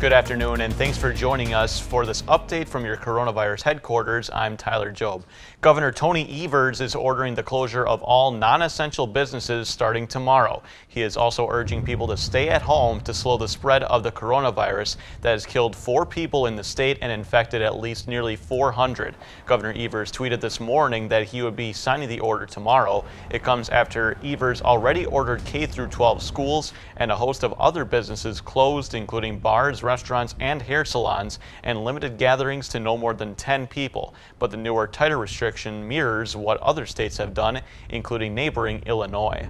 Good afternoon, and thanks for joining us for this update from your coronavirus headquarters. I'm Tyler Job. Governor Tony Evers is ordering the closure of all non essential businesses starting tomorrow. He is also urging people to stay at home to slow the spread of the coronavirus that has killed four people in the state and infected at least nearly 400. Governor Evers tweeted this morning that he would be signing the order tomorrow. It comes after Evers already ordered K 12 schools and a host of other businesses closed, including bars, restaurants, and hair salons, and limited gatherings to no more than 10 people. But the newer, tighter restriction mirrors what other states have done, including neighboring Illinois.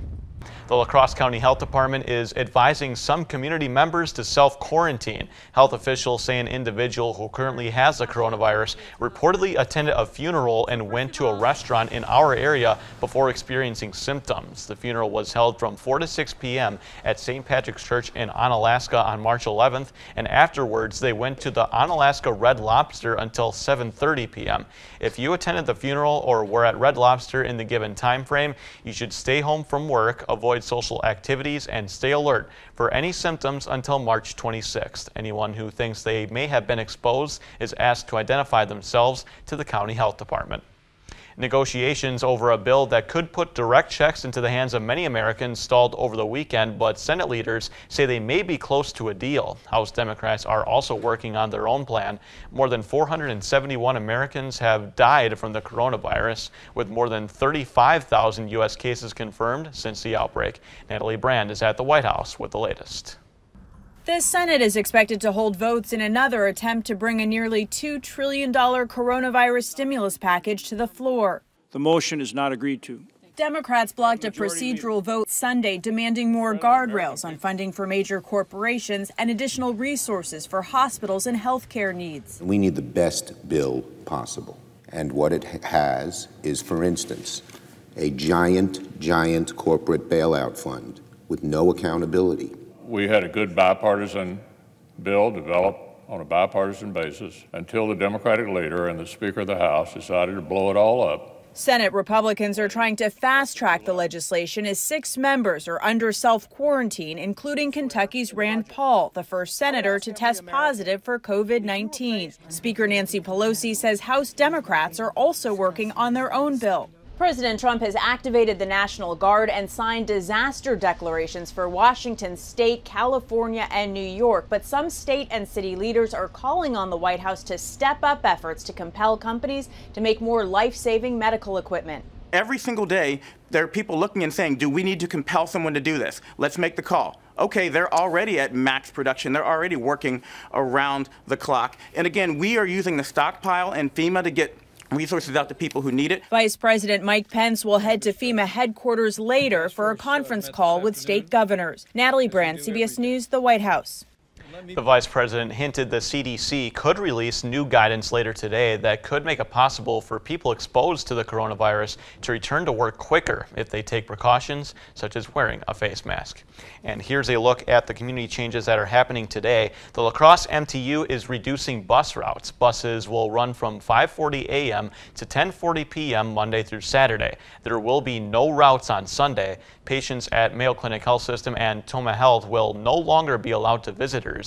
The La Crosse County Health Department is advising some community members to self-quarantine. Health officials say an individual who currently has the coronavirus reportedly attended a funeral and went to a restaurant in our area before experiencing symptoms. The funeral was held from 4 to 6 p.m. at St. Patrick's Church in Onalaska on March 11th, and afterwards they went to the Onalaska Red Lobster until 7.30 p.m. If you attended the funeral or were at Red Lobster in the given time frame, you should stay home from work, avoid social activities and stay alert for any symptoms until March 26th. Anyone who thinks they may have been exposed is asked to identify themselves to the county health department. Negotiations over a bill that could put direct checks into the hands of many Americans stalled over the weekend, but Senate leaders say they may be close to a deal. House Democrats are also working on their own plan. More than 471 Americans have died from the coronavirus, with more than 35,000 U.S. cases confirmed since the outbreak. Natalie Brand is at the White House with the latest. The Senate is expected to hold votes in another attempt to bring a nearly $2 trillion coronavirus stimulus package to the floor. The motion is not agreed to. Democrats blocked a procedural vote Sunday demanding more guardrails on funding for major corporations and additional resources for hospitals and health care needs. We need the best bill possible. And what it has is, for instance, a giant, giant corporate bailout fund with no accountability we had a good bipartisan bill developed on a bipartisan basis until the Democratic leader and the Speaker of the House decided to blow it all up. Senate Republicans are trying to fast track the legislation as six members are under self quarantine, including Kentucky's Rand Paul, the first senator to test positive for COVID 19. Speaker Nancy Pelosi says House Democrats are also working on their own bill. President Trump has activated the National Guard and signed disaster declarations for Washington state, California, and New York. But some state and city leaders are calling on the White House to step up efforts to compel companies to make more life saving medical equipment. Every single day, there are people looking and saying, Do we need to compel someone to do this? Let's make the call. Okay, they're already at max production. They're already working around the clock. And again, we are using the stockpile and FEMA to get resources out to people who need it. Vice President Mike Pence will head to FEMA headquarters later for a conference call with state governors. Natalie Brand, CBS News, the White House. The vice president hinted the CDC could release new guidance later today that could make it possible for people exposed to the coronavirus to return to work quicker if they take precautions such as wearing a face mask. And here's a look at the community changes that are happening today. The La Crosse MTU is reducing bus routes. Buses will run from 5:40 a.m. to 10:40 p.m. Monday through Saturday. There will be no routes on Sunday. Patients at Mayo Clinic Health System and Tomah Health will no longer be allowed to visitors.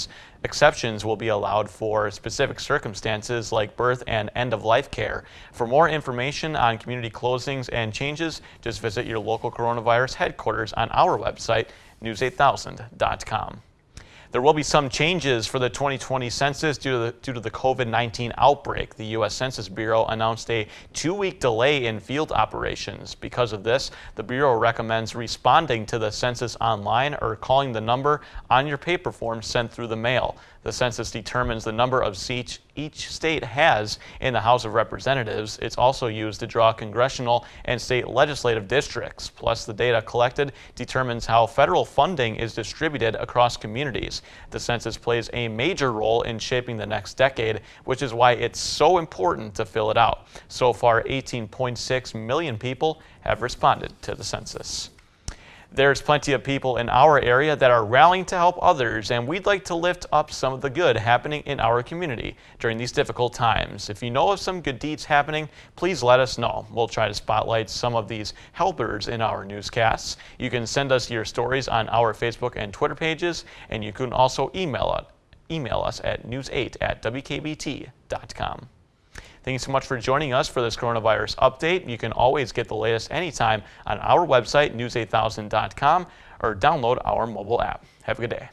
Exceptions will be allowed for specific circumstances like birth and end-of-life care. For more information on community closings and changes, just visit your local coronavirus headquarters on our website, news8000.com. There will be some changes for the 2020 census due to the, due to the COVID-19 outbreak. The U.S. Census Bureau announced a two-week delay in field operations. Because of this, the Bureau recommends responding to the census online or calling the number on your paper form sent through the mail. The census determines the number of seats each state has in the House of Representatives. It's also used to draw congressional and state legislative districts. Plus, the data collected determines how federal funding is distributed across communities. The census plays a major role in shaping the next decade, which is why it's so important to fill it out. So far, 18.6 million people have responded to the census. There's plenty of people in our area that are rallying to help others, and we'd like to lift up some of the good happening in our community during these difficult times. If you know of some good deeds happening, please let us know. We'll try to spotlight some of these helpers in our newscasts. You can send us your stories on our Facebook and Twitter pages, and you can also email us at news8 at wkbt.com. Thank you so much for joining us for this coronavirus update. You can always get the latest anytime on our website, news8000.com, or download our mobile app. Have a good day.